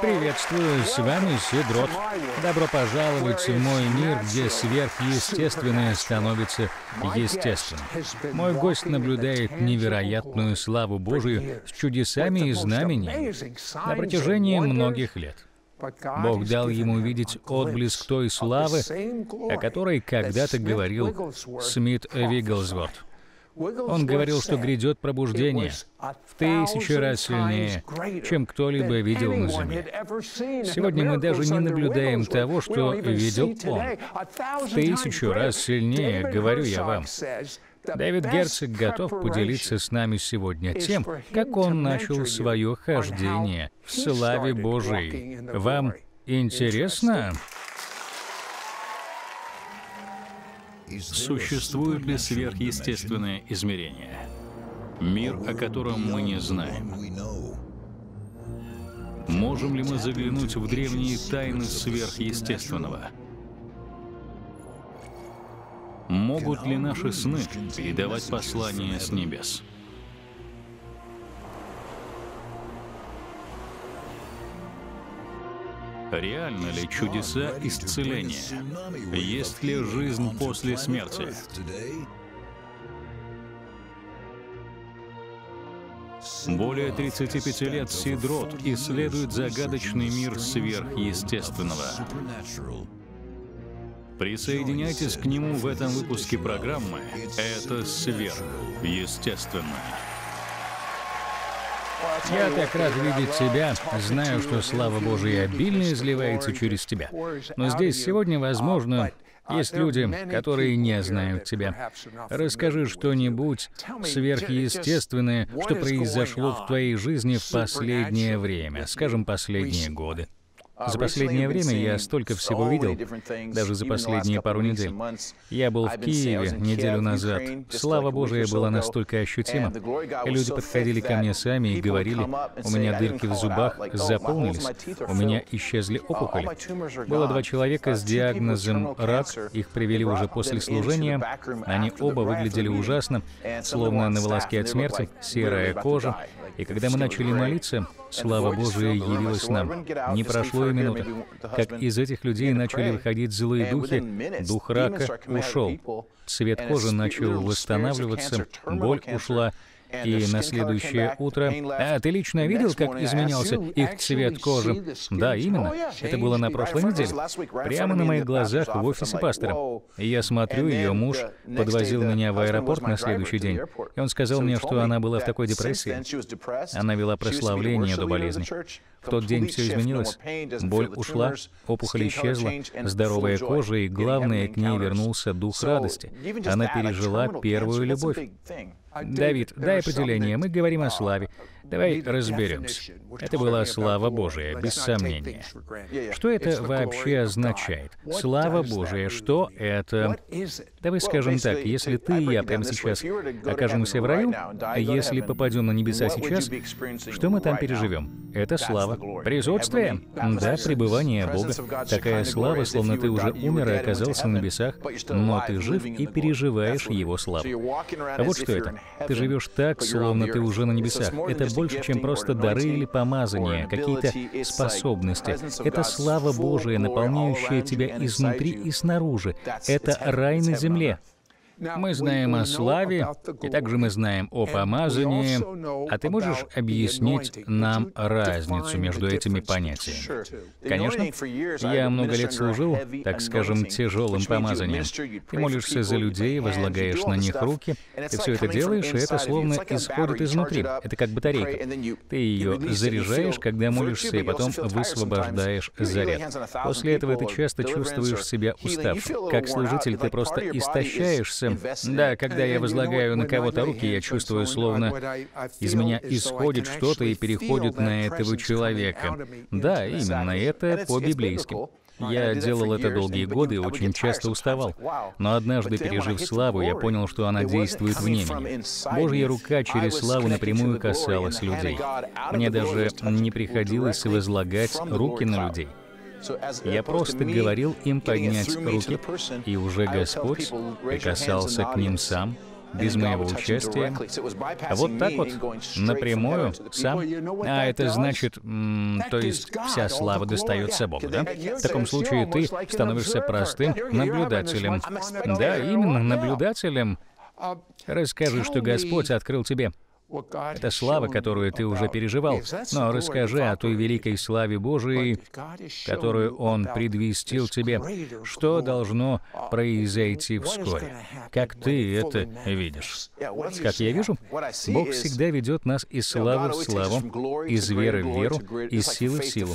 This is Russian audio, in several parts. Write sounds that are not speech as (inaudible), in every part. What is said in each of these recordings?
Приветствую, с вами Сидрот. Добро пожаловать в мой мир, где сверхъестественное становится естественным. Мой гость наблюдает невероятную славу Божию с чудесами и знамениями на протяжении многих лет. Бог дал ему видеть отблеск той славы, о которой когда-то говорил Смит Вигглсворт. Он говорил, что грядет пробуждение в тысячи раз сильнее, чем кто-либо видел на Земле. Сегодня мы даже не наблюдаем того, что видел он. В тысячу раз сильнее, говорю я вам. Дэвид Герцог готов поделиться с нами сегодня тем, как он начал свое хождение в славе Божией. Вам интересно? Существует ли сверхъестественное измерение? Мир, о котором мы не знаем. Можем ли мы заглянуть в древние тайны сверхъестественного? Могут ли наши сны передавать послания с небес? Реально ли чудеса исцеления? Есть ли жизнь после смерти? Более 35 лет Сидрот исследует загадочный мир сверхъестественного. Присоединяйтесь к нему в этом выпуске программы «Это сверхъестественное». Я так рад видеть тебя, знаю, что слава Божия обильно изливается через тебя. Но здесь сегодня, возможно, есть люди, которые не знают тебя. Расскажи что-нибудь сверхъестественное, что произошло в твоей жизни в последнее время, скажем, последние годы. За последнее время я столько всего видел, даже за последние пару недель. Я был в Киеве неделю назад. Слава Божия была настолько ощутима. Люди подходили ко мне сами и говорили, у меня дырки в зубах заполнились, у меня исчезли опухоли. Было два человека с диагнозом рак, их привели уже после служения. Они оба выглядели ужасно, словно на волоске от смерти, серая кожа. И когда мы начали молиться, слава Божия явилась нам. Не прошло и минуты, как из этих людей начали выходить злые духи, дух рака ушел. Цвет кожи начал восстанавливаться, боль ушла, и на следующее утро... А, ты лично видел, как изменялся их цвет кожи? Да, именно. Это было на прошлой неделе. Прямо на моих глазах в офисе пастора. И я смотрю, ее муж подвозил меня в аэропорт на следующий день. И он сказал мне, что она была в такой депрессии. Она вела прославление до болезни. В тот день все изменилось. Боль ушла, опухоль исчезла, здоровая кожа, и главное, к ней вернулся дух радости. Она пережила первую любовь. Давид, дай определение. Мы говорим о славе. Давай разберемся. Это была слава Божия, без сомнения. Что это вообще означает? Слава Божия, что это? Давай скажем так, если ты и я прямо сейчас окажемся в раю, а если попадем на небеса сейчас, что мы там переживем? Это слава. Присутствие? Да, пребывание Бога. Такая слава, словно ты уже умер и оказался на небесах, но ты жив и переживаешь Его славу. А вот что это. Ты живешь так, словно ты уже на небесах. Это больше, чем просто дары или помазания, какие-то способности. Это слава Божия, наполняющая тебя изнутри и снаружи. Это рай на земле. Мы знаем о славе, и также мы знаем о помазании. А ты можешь объяснить нам разницу между этими понятиями? Конечно. Я много лет служил, так скажем, тяжелым помазанием. Ты молишься за людей, возлагаешь на них руки, ты все это делаешь, и это словно исходит изнутри. Это как батарейка. Ты ее заряжаешь, когда молишься, и потом высвобождаешь заряд. После этого ты часто чувствуешь себя уставшим. Как служитель ты просто истощаешься, да, когда я возлагаю на кого-то руки, я чувствую, словно из меня исходит что-то и переходит на этого человека. Да, именно это по-библейски. Я делал это долгие годы и очень часто уставал. Но однажды, пережив славу, я понял, что она действует вне меня. Божья рука через славу напрямую касалась людей. Мне даже не приходилось возлагать руки на людей. Я просто говорил им поднять руки, и уже Господь прикасался к ним сам без моего участия. А вот так вот, напрямую, сам. А это значит, то есть вся слава достается Богу, да? В таком случае ты становишься простым наблюдателем. Да, именно наблюдателем. Расскажи, что Господь открыл тебе. Это слава, которую ты уже переживал. Но расскажи о той великой славе Божией, которую Он предвестил тебе. Что должно произойти вскоре? Как ты это видишь? Как я вижу, Бог всегда ведет нас из славы в славу, из веры в веру, из силы в силу.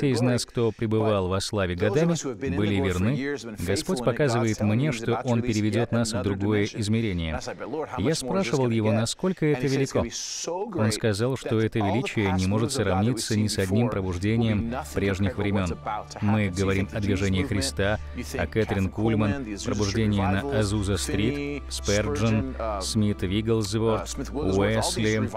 Те из нас, кто пребывал во славе годами, были верны. Господь показывает мне, что Он переведет нас в другое измерение. Я спрашивал Его, насколько это велико велико. Он сказал, что это величие не может сравниться ни с одним пробуждением прежних времен. Мы говорим о движении Христа, о Кэтрин Кульман, пробуждении на Азуза-стрит, Сперджен, Смит Вигглсворт, Уэсли.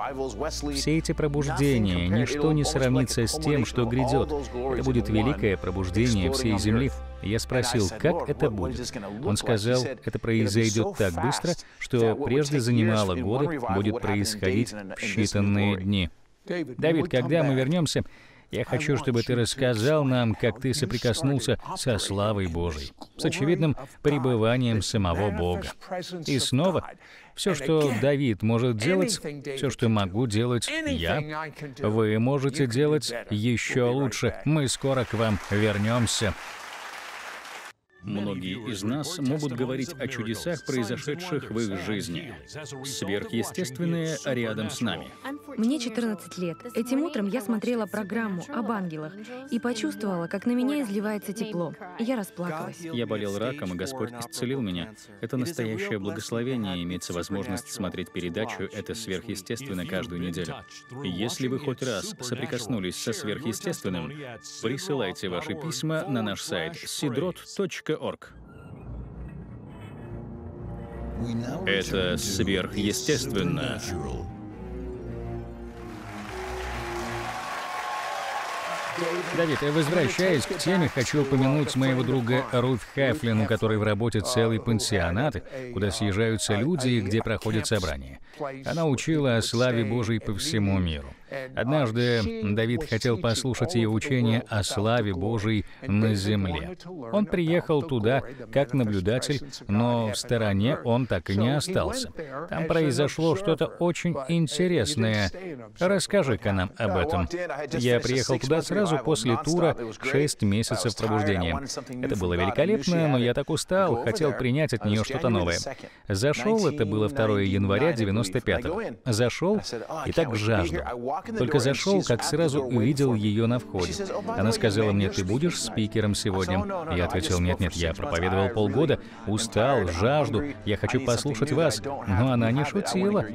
Все эти пробуждения, ничто не сравнится с тем, что грядет. Это будет великое пробуждение всей Земли. Я спросил, как это будет. Он сказал, это произойдет так быстро, что прежде занимало годы, будет происходить в считанные дни. Давид, когда мы вернемся, я хочу, чтобы ты рассказал нам, как ты соприкоснулся со славой Божией, с очевидным пребыванием самого Бога. И снова, все, что Давид может делать, все, что могу делать я, вы можете делать еще лучше. Мы скоро к вам вернемся. Многие из нас могут говорить о чудесах, произошедших в их жизни. Сверхъестественное рядом с нами. Мне 14 лет. Этим утром я смотрела программу об ангелах и почувствовала, как на меня изливается тепло. Я расплакалась. Я болел раком, и Господь исцелил меня. Это настоящее благословение иметь возможность смотреть передачу «Это сверхъестественно» каждую неделю. Если вы хоть раз соприкоснулись со сверхъестественным, присылайте ваши письма на наш сайт sidrot.org org. Это сверхъестественно. Давид, возвращаясь к теме, хочу упомянуть моего друга Рут Хафлин, у которой в работе целый пансионат, куда съезжаются люди и где проходят собрания. Она учила о славе Божией по всему миру. Однажды Давид хотел послушать ее учение о славе Божией на земле. Он приехал туда как наблюдатель, но в стороне он так и не остался. Там произошло что-то очень интересное. Расскажи-ка нам об этом. Я приехал туда сразу после тура «Шесть месяцев пробуждения». Это было великолепно, но я так устал, хотел принять от нее что-то новое. Зашел, это было 2 января 95-го. Зашел и так жажду. Только зашел, как сразу увидел ее на входе. Она сказала мне, ты будешь спикером сегодня? Я ответил, нет-нет, я проповедовал полгода, устал, жажду, я хочу послушать вас. Но она не шутила.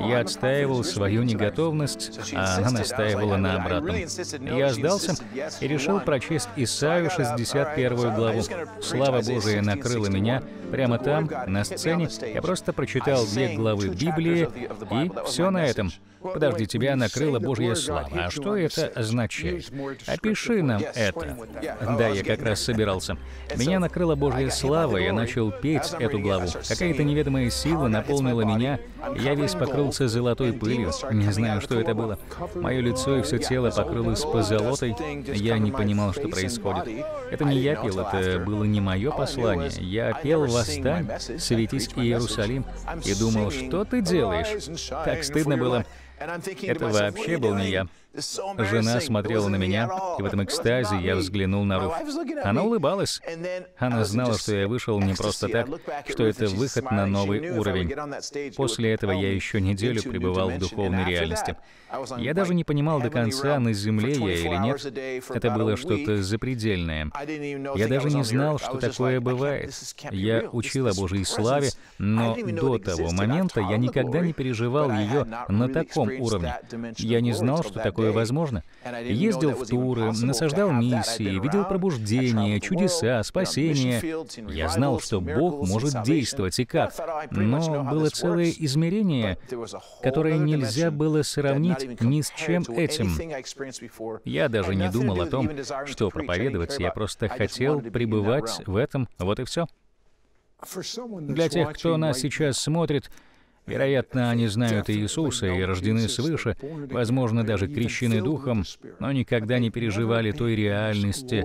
Я отстаивал свою неготовность, а она настаивала на обратном. Я сдался и решил прочесть Исаию 61 главу. Слава Божия накрыла меня прямо там, на сцене. Я просто прочитал две главы Библии, и все на этом. Подожди, тебя накрыла Божья слава. А что это означает? Опиши нам это. Да, я как раз собирался. Меня накрыла Божья слава, я начал петь эту главу. Какая-то неведомая сила наполнила меня. Я весь покрылся золотой пылью. Не знаю, что это было. Мое лицо и все тело покрылось позолотой. Я не понимал, что происходит. Это не я пел, это было не мое послание. Я пел «Восстань, светись Иерусалим» и думал, что ты делаешь? Так стыдно было. Это вообще был не я. Жена смотрела на меня, и в этом экстазе я взглянул на Руф. Она улыбалась. Она знала, что я вышел не просто так, что это выход на новый уровень. После этого я еще неделю пребывал в духовной реальности. Я даже не понимал до конца, на земле я или нет. Это было что-то запредельное. Я даже не знал, что такое бывает. Я учил о Божьей славе, но до того момента я никогда не переживал ее на таком уровне. Я не знал, что такое такое возможно. Ездил в туры, насаждал миссии, видел пробуждение, чудеса, спасения. Я знал, что Бог может действовать и как. Но было целое измерение, которое нельзя было сравнить ни с чем этим. Я даже не думал о том, что проповедовать, я просто хотел пребывать в этом, вот и все. Для тех, кто нас сейчас смотрит, Вероятно, они знают Иисуса и рождены свыше, возможно, даже крещены Духом, но никогда не переживали той реальности,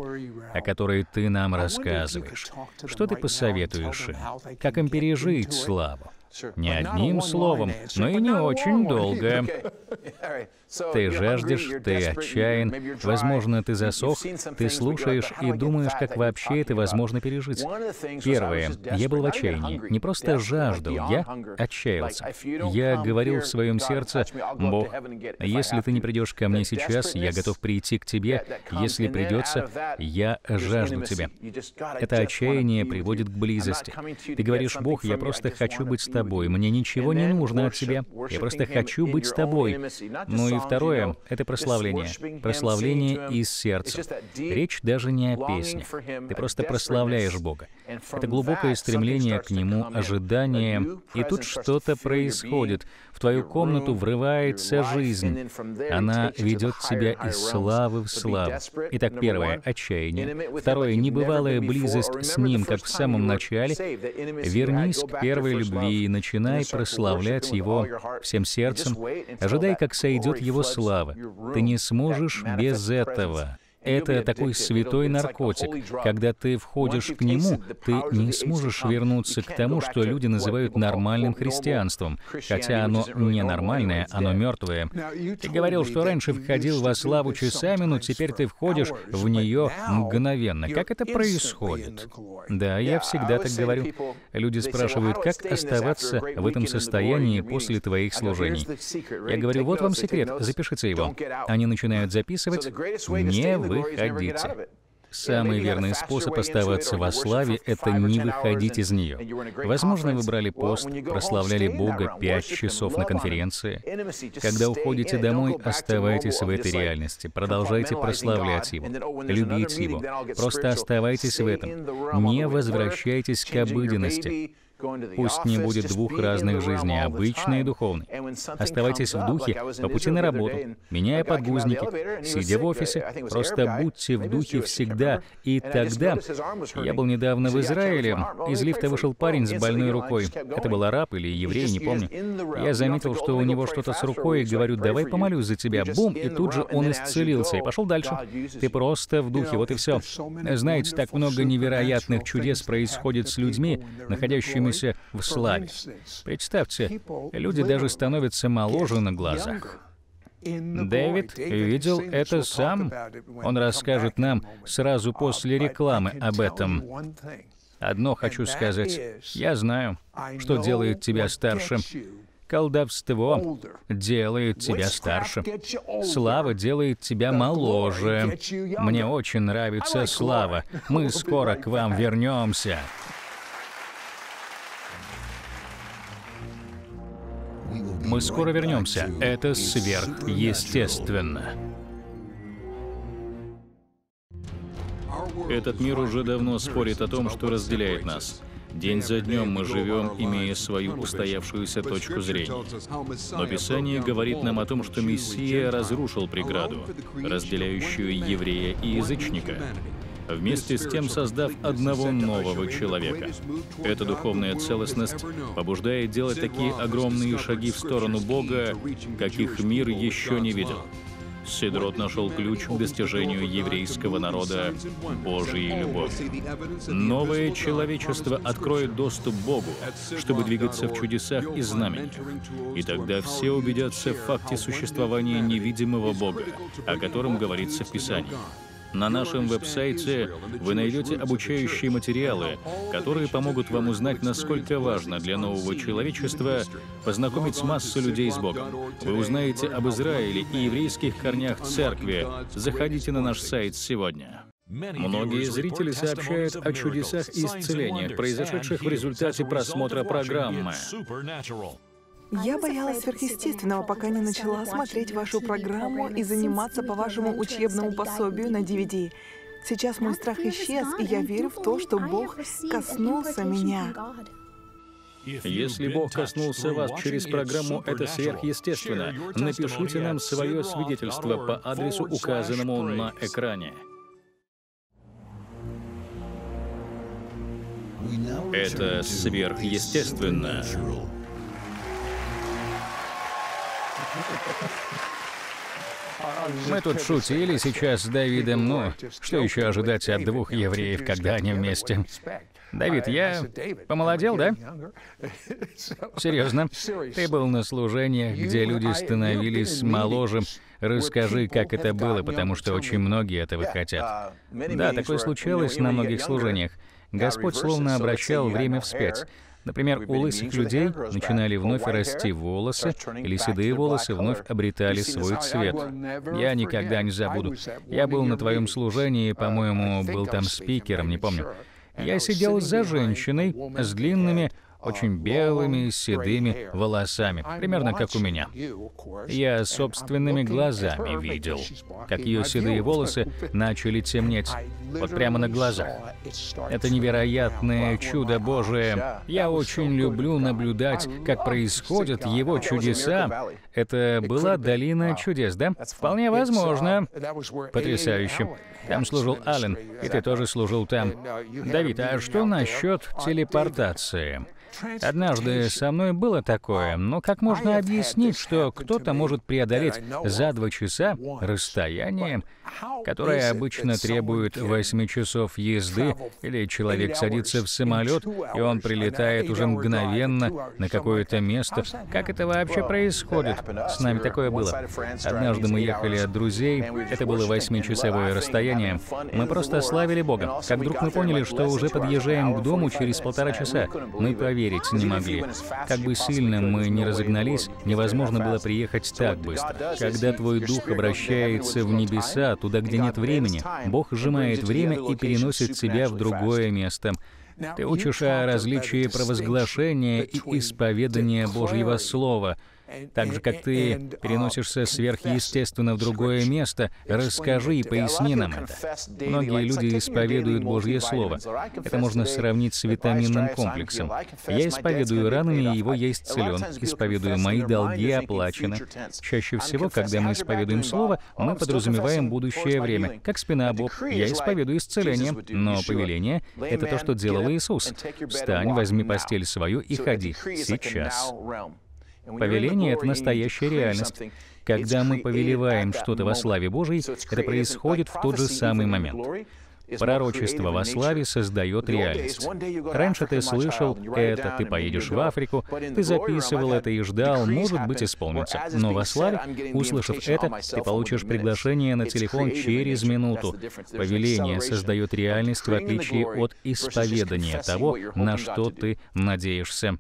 о которой ты нам рассказываешь. Что ты посоветуешь им? Как им пережить славу? Не одним словом, но и не очень долго. (laughs) Ты жаждешь, ты отчаян, возможно, ты засох, ты слушаешь и думаешь, как вообще это возможно пережить. Первое. Я был в отчаянии. Не просто жаждал, я отчаялся. Я говорил в своем сердце, «Бог, если ты не придешь ко мне сейчас, я готов прийти к тебе. Если придется, я жажду тебя». Это отчаяние приводит к близости. Ты говоришь, «Бог, я просто хочу быть с тобой, мне ничего не нужно от тебя, я просто хочу быть с тобой». Ну и второе — это прославление. Прославление из сердца. Речь даже не о песне. Ты просто прославляешь Бога. Это глубокое стремление к Нему, ожидание, и тут что-то происходит. В твою комнату врывается жизнь. Она ведет тебя из славы в славу. Итак, первое — отчаяние. Второе — небывалая близость с Ним, как в самом начале. Вернись к первой любви и начинай прославлять Его всем сердцем. Ожидай, как сойдет Его слава. Ты не сможешь без этого. Это такой святой наркотик. Когда ты входишь к нему, ты не сможешь вернуться к тому, что люди называют нормальным христианством, хотя оно не нормальное, оно мертвое. Ты говорил, что раньше входил во славу часами, но теперь ты входишь в нее мгновенно. Как это происходит? Да, я всегда так говорю. Люди спрашивают, как оставаться в этом состоянии после твоих служений. Я говорю, вот вам секрет, запишите его. Они начинают записывать, не выходите. Самый верный способ оставаться во славе — это не выходить из нее. Возможно, вы брали пост, прославляли Бога пять часов на конференции. Когда уходите домой, оставайтесь в этой реальности, продолжайте прославлять Его, любить Его. Просто оставайтесь в этом. Не возвращайтесь к обыденности. Пусть не будет двух разных жизней, обычной и духовной. Оставайтесь в духе по пути на работу, меняя подгузники, сидя в офисе. Просто будьте в духе всегда. И тогда... Я был недавно в Израиле. Из лифта вышел парень с больной рукой. Это был араб или еврей, не помню. Я заметил, что у него что-то с рукой, говорю, давай помолюсь за тебя. Бум! И тут же он исцелился и пошел дальше. Ты просто в духе, вот и все. Знаете, так много невероятных чудес происходит с людьми, находящими находимся в славе. Представьте, люди даже становятся моложе на глазах. Дэвид видел это сам. Он расскажет нам сразу после рекламы об этом. Одно хочу сказать. Я знаю, что делает тебя старше. Колдовство делает тебя старше. Слава делает тебя моложе. Мне очень нравится слава. Мы скоро к вам вернемся. Мы скоро вернемся. Это сверхъестественно. Этот мир уже давно спорит о том, что разделяет нас. День за днем мы живем, имея свою устоявшуюся точку зрения. Но Писание говорит нам о том, что Мессия разрушил преграду, разделяющую еврея и язычника вместе с тем создав одного нового человека. Эта духовная целостность побуждает делать такие огромные шаги в сторону Бога, каких мир еще не видел. Сидрот нашел ключ к достижению еврейского народа Божьей любовью. Новое человечество откроет доступ Богу, чтобы двигаться в чудесах и знамениях. И тогда все убедятся в факте существования невидимого Бога, о котором говорится в Писании. На нашем веб-сайте вы найдете обучающие материалы, которые помогут вам узнать, насколько важно для нового человечества познакомить массу людей с Богом. Вы узнаете об Израиле и еврейских корнях церкви. Заходите на наш сайт сегодня. Многие зрители сообщают о чудесах и исцелениях, произошедших в результате просмотра программы. Я боялась сверхъестественного, пока не начала смотреть вашу программу и заниматься по вашему учебному пособию на DVD. Сейчас мой страх исчез, и я верю в то, что Бог коснулся меня. Если Бог коснулся вас через программу «Это сверхъестественно», напишите нам свое свидетельство по адресу, указанному на экране. Это сверхъестественно. Мы тут шутили сейчас с Давидом, ну, что еще ожидать от двух евреев, когда они вместе? Давид, я помолодел, да? Серьезно? Ты был на служениях, где люди становились моложе. Расскажи, как это было, потому что очень многие этого хотят. Да, такое случалось на многих служениях. Господь словно обращал время вспять. Например, у лысых людей начинали вновь расти волосы, или седые волосы вновь обретали свой цвет. Я никогда не забуду. Я был на твоем служении, по-моему, был там спикером, не помню. Я сидел за женщиной с длинными очень белыми, седыми волосами, примерно как у меня. Я собственными глазами видел, как ее седые волосы начали темнеть, вот прямо на глазах. Это невероятное чудо Божие. Я очень люблю наблюдать, как происходят его чудеса. Это была долина чудес, да? Вполне возможно. Потрясающе. Там служил Аллен, и ты тоже служил там. Давид, а что насчет телепортации? Однажды со мной было такое, но как можно объяснить, что кто-то может преодолеть за два часа расстояние, которое обычно требует 8 часов езды, или человек садится в самолет, и он прилетает уже мгновенно на какое-то место. Как это вообще происходит? С нами такое было. Однажды мы ехали от друзей, это было восьмичасовое расстояние. Мы просто славили Бога. Как вдруг мы поняли, что уже подъезжаем к дому через полтора часа. Мы поверить не могли. Как бы сильно мы не разогнались, невозможно было приехать так быстро. Когда твой дух обращается в небеса, туда, где нет времени, Бог сжимает время и переносит тебя в другое место. Ты учишь о различии провозглашения и исповедания Божьего Слова — так же, как ты переносишься сверхъестественно в другое место, расскажи и поясни нам это. Многие люди исповедуют Божье Слово. Это можно сравнить с витаминным комплексом. Я исповедую ранами, и его я исцелен. Исповедую мои долги оплачены. Чаще всего, когда мы исповедуем Слово, мы подразумеваем будущее время. Как спина Бог, я исповедую исцеление. Но повеление — это то, что делал Иисус. «Встань, возьми постель свою и ходи. Сейчас». Повеление — это настоящая реальность. Когда мы повелеваем что-то во славе Божьей, это происходит в тот же самый момент. Пророчество во славе создает реальность. Раньше ты слышал это, ты поедешь в Африку, ты записывал это и ждал, может быть, исполнится. Но во славе, услышав это, ты получишь приглашение на телефон через минуту. Повеление создает реальность в отличие от исповедания того, на что ты надеешься.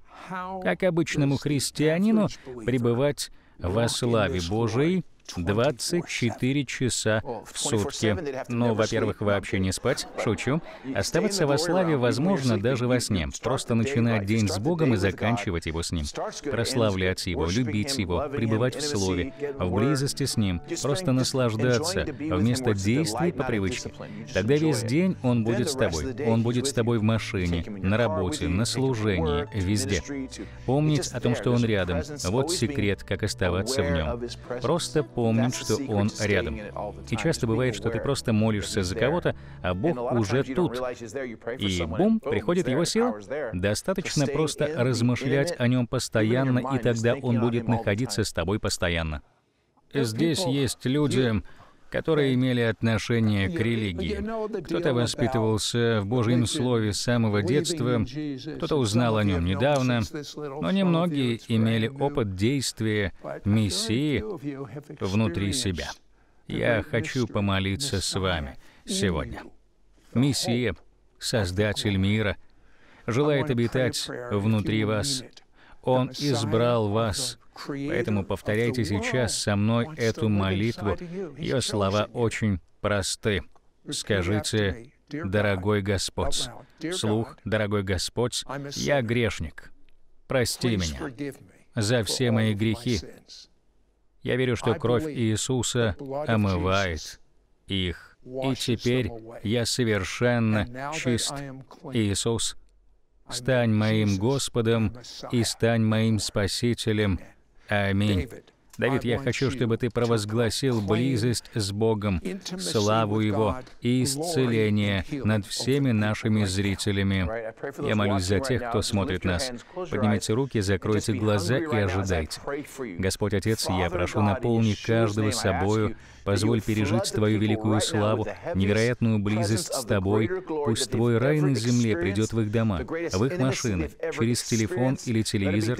Как обычному христианину пребывать во славе Божией 24 часа в сутки. Но, во-первых, вообще не спать, шучу. Оставаться во славе возможно даже во сне. Просто начинать день с Богом и заканчивать его с Ним. Прославлять Его, любить Его, пребывать в Слове, в близости с Ним, просто наслаждаться, вместо действий по привычке. Тогда весь день Он будет с тобой. Он будет с тобой в машине, на работе, на служении, везде. Помнить о том, что Он рядом. Вот секрет, как оставаться в Нем. Просто помнить, что Он рядом. И часто бывает, что ты просто молишься за кого-то, а Бог уже тут. И бум, приходит Его сила. Достаточно просто размышлять о Нем постоянно, и тогда Он будет находиться с тобой постоянно. Здесь есть люди, которые имели отношение к религии. Кто-то воспитывался в Божьем Слове с самого детства, кто-то узнал о нем недавно, но немногие имели опыт действия Мессии внутри себя. Я хочу помолиться с вами сегодня. Мессия, Создатель мира, желает обитать внутри вас. Он избрал вас Поэтому повторяйте сейчас со мной эту молитву. Ее слова очень просты. Скажите, «Дорогой Господь, слух, дорогой Господь, я грешник. Прости меня за все мои грехи. Я верю, что кровь Иисуса омывает их. И теперь я совершенно чист. Иисус, стань моим Господом и стань моим Спасителем. Аминь. Давид, я хочу, чтобы ты провозгласил близость с Богом, славу Его и исцеление над всеми нашими зрителями. Я молюсь за тех, кто смотрит нас. Поднимите руки, закройте глаза и ожидайте. Господь Отец, я прошу, наполни каждого собою, Позволь пережить Твою великую славу, невероятную близость с Тобой. Пусть Твой рай на земле придет в их дома, в их машины, через телефон или телевизор.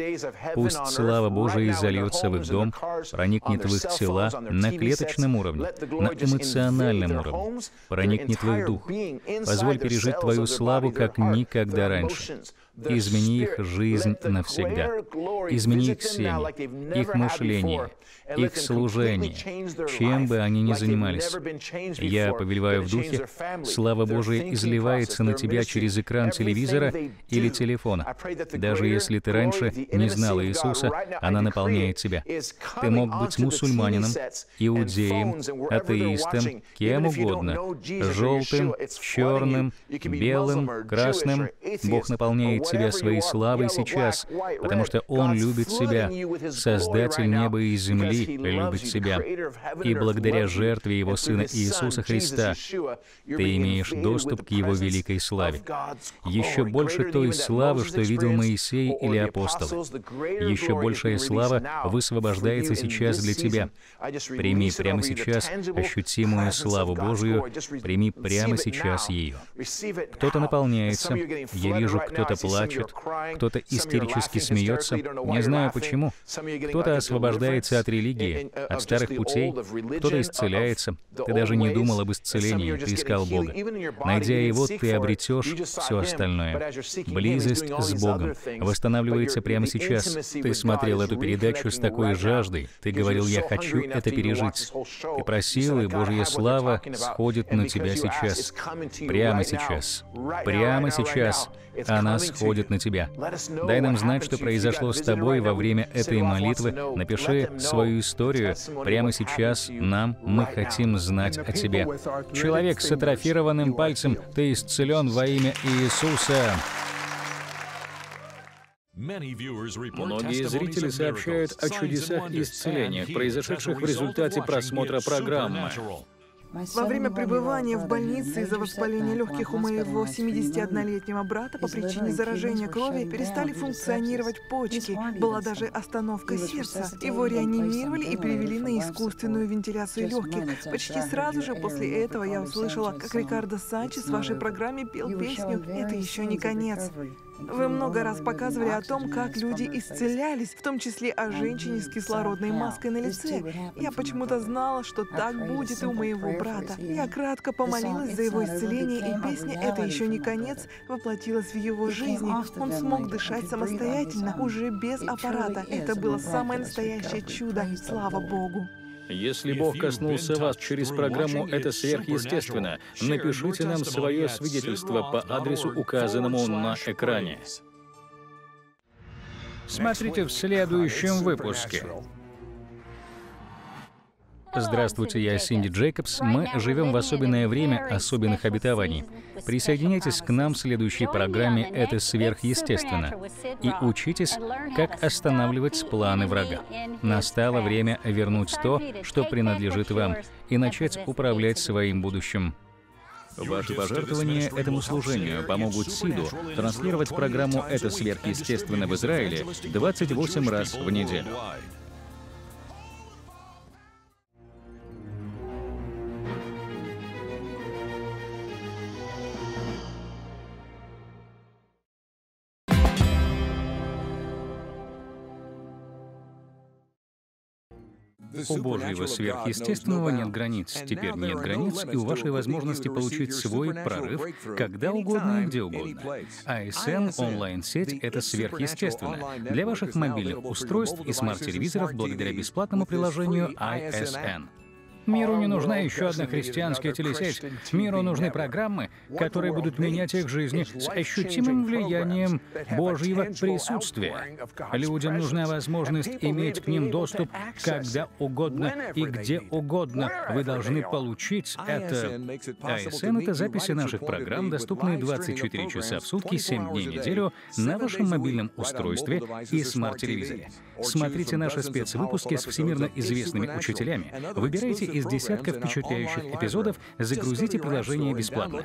Пусть слава Божия изольется в их дом, проникнет в их тела на клеточном уровне, на эмоциональном уровне, проникнет в их дух. Позволь пережить Твою славу, как никогда раньше. Измени их жизнь навсегда. Измени их семьи, их мышление, их служение, чем бы они ни занимались. Я повелеваю в духе, слава Божия изливается на тебя через экран телевизора или телефона. Даже если ты раньше не знал Иисуса, она наполняет тебя. Ты мог быть мусульманином, иудеем, атеистом, кем угодно, желтым, черным, белым, красным. Бог наполняет тебя своей славой сейчас, потому что Он любит тебя. Создатель неба и земли любит тебя. И благодаря жертве Его Сына Иисуса Христа ты имеешь доступ к Его великой славе. Еще больше той славы, что видел Моисей или апостолы. Еще большая слава высвобождается сейчас для тебя. Прими прямо сейчас ощутимую славу Божию, прими прямо сейчас ее. Кто-то наполняется, я вижу, кто-то плачет, кто-то истерически смеется, не знаю почему. Кто-то освобождается от религии, от старых путей, кто-то исцеляется. Ты даже не думал об исцелении, ты искал Бога. Найдя Его, ты обретешь все остальное. Близость с Богом восстанавливается прямо сейчас. Ты смотрел эту передачу с такой жаждой. Ты говорил, я хочу это пережить. Ты просил, и Божья слава сходит на тебя сейчас. Прямо сейчас. Прямо сейчас. Она сходит на тебя. Дай нам знать, что произошло с тобой во время этой молитвы. Напиши свою историю. Прямо сейчас нам мы хотим знать о тебе. Человек с атрофированным пальцем, ты исцелен во имя Иисуса. Многие зрители сообщают о чудесах и исцелениях, произошедших в результате просмотра программы. Во время пребывания в больнице из-за воспаления легких у моего 71-летнего брата по причине заражения крови перестали функционировать почки. Была даже остановка сердца. Его реанимировали и перевели на искусственную вентиляцию легких. Почти сразу же после этого я услышала, как Рикардо Санчес в вашей программе пел песню «Это еще не конец». Вы много раз показывали о том, как люди исцелялись, в том числе о женщине с кислородной маской на лице. Я почему-то знала, что так будет и у моего брата. Я кратко помолилась за его исцеление, и песня «Это еще не конец» воплотилась в его жизни. Он смог дышать самостоятельно, уже без аппарата. Это было самое настоящее чудо. Слава Богу! Если Бог коснулся вас через программу «Это сверхъестественно», напишите нам свое свидетельство по адресу, указанному на экране. Смотрите в следующем выпуске. Здравствуйте, я Синди Джейкобс. Мы живем в особенное время особенных обетований. Присоединяйтесь к нам в следующей программе «Это сверхъестественно» и учитесь, как останавливать планы врага. Настало время вернуть то, что принадлежит вам, и начать управлять своим будущим. Ваши пожертвования этому служению помогут СИДу транслировать программу «Это сверхъестественно» в Израиле 28 раз в неделю. У Божьего сверхъестественного нет границ. Теперь нет границ и у вашей возможности получить свой прорыв когда угодно и где угодно. ASN онлайн-сеть — это сверхъестественно для ваших мобильных устройств и смарт-телевизоров благодаря бесплатному приложению ISN. Миру не нужна еще одна христианская телесеть. Миру нужны программы, которые будут менять их жизни с ощутимым влиянием Божьего присутствия. Людям нужна возможность иметь к ним доступ когда угодно и где угодно. Вы должны получить это. АСН — это записи наших программ, доступные 24 часа в сутки, 7 дней в неделю на вашем мобильном устройстве и смарт-телевизоре. Смотрите наши спецвыпуски с всемирно известными учителями. Выбирайте из десятка впечатляющих эпизодов, загрузите приложение бесплатно.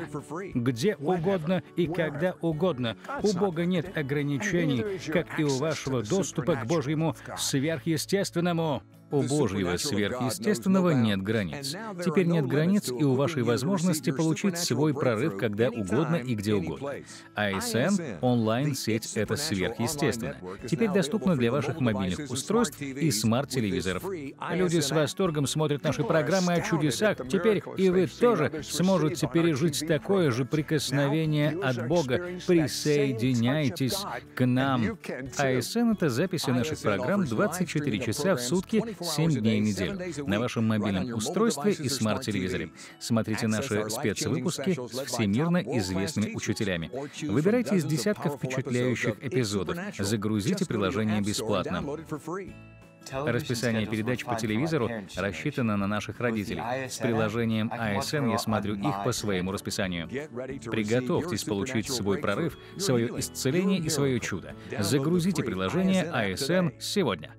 Где угодно и когда угодно. У Бога нет ограничений, как и у вашего доступа к Божьему сверхъестественному. У Божьего сверхъестественного нет границ. Теперь нет границ и у вашей возможности получить свой прорыв когда угодно и где угодно. ASN — онлайн-сеть — это сверхъестественно. Теперь доступна для ваших мобильных устройств и смарт-телевизоров. Люди с восторгом смотрят наши программы о чудесах. Теперь и вы тоже сможете пережить такое же прикосновение от Бога. Присоединяйтесь к нам. ASN — это записи наших программ 24 часа в сутки, 7 дней в неделю на вашем мобильном устройстве и смарт-телевизоре. Смотрите наши спецвыпуски с всемирно известными учителями. Выбирайте из десятков впечатляющих эпизодов. Загрузите приложение бесплатно. Расписание передач по телевизору рассчитано на наших родителей. С приложением ASN я смотрю их по своему расписанию. Приготовьтесь получить свой прорыв, свое исцеление и свое чудо. Загрузите приложение ASN сегодня.